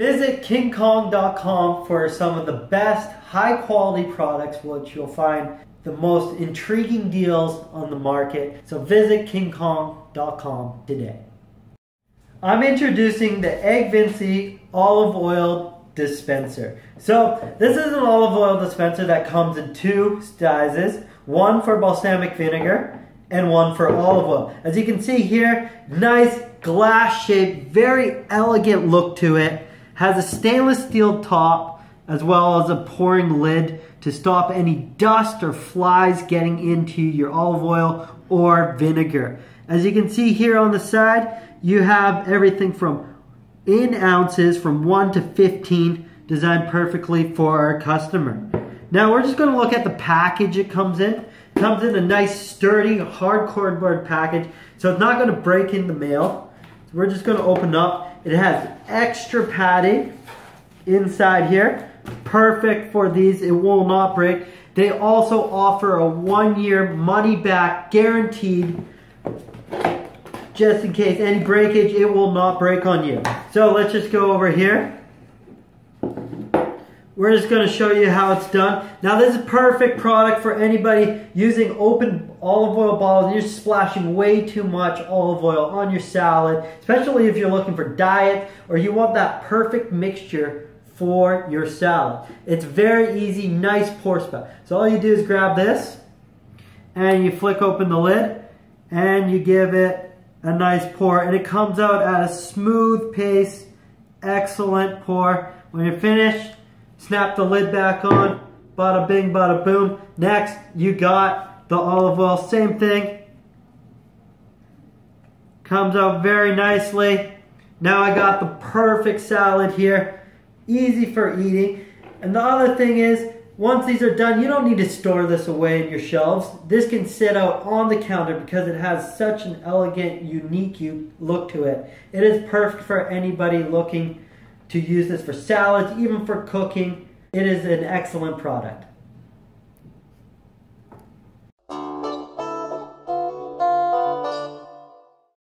Visit kingkong.com for some of the best high quality products which you'll find the most intriguing deals on the market. So visit kingkong.com today. I'm introducing the Agvincy olive oil dispenser. So this is an olive oil dispenser that comes in two sizes, one for balsamic vinegar and one for olive oil. As you can see here, nice glass shaped, very elegant look to it. Has a stainless steel top as well as a pouring lid to stop any dust or flies getting into your olive oil or vinegar. As you can see here on the side, you have everything from in ounces from 1 to 15 designed perfectly for our customer. Now we're just going to look at the package it comes in. It comes in a nice sturdy hard cardboard package so it's not going to break in the mail. We're just going to open up. It has extra padding inside here perfect for these. It will not break. They also offer a one year money back guaranteed just in case any breakage, it will not break on you. So let's just go over here. We're just going to show you how it's done. Now this is a perfect product for anybody using open olive oil bottles. And you're splashing way too much olive oil on your salad, especially if you're looking for diet or you want that perfect mixture for your salad. It's very easy, nice pour spout. So all you do is grab this and you flick open the lid and you give it a nice pour and it comes out at a smooth pace, excellent pour. When you're finished, snap the lid back on, bada bing, bada boom. Next, you got the olive oil, same thing. Comes out very nicely. Now I got the perfect salad here easy for eating. And the other thing is, once these are done, you don't need to store this away in your shelves. This can sit out on the counter because it has such an elegant, unique look to it. It is perfect for anybody looking to use this for salads, even for cooking. It is an excellent product.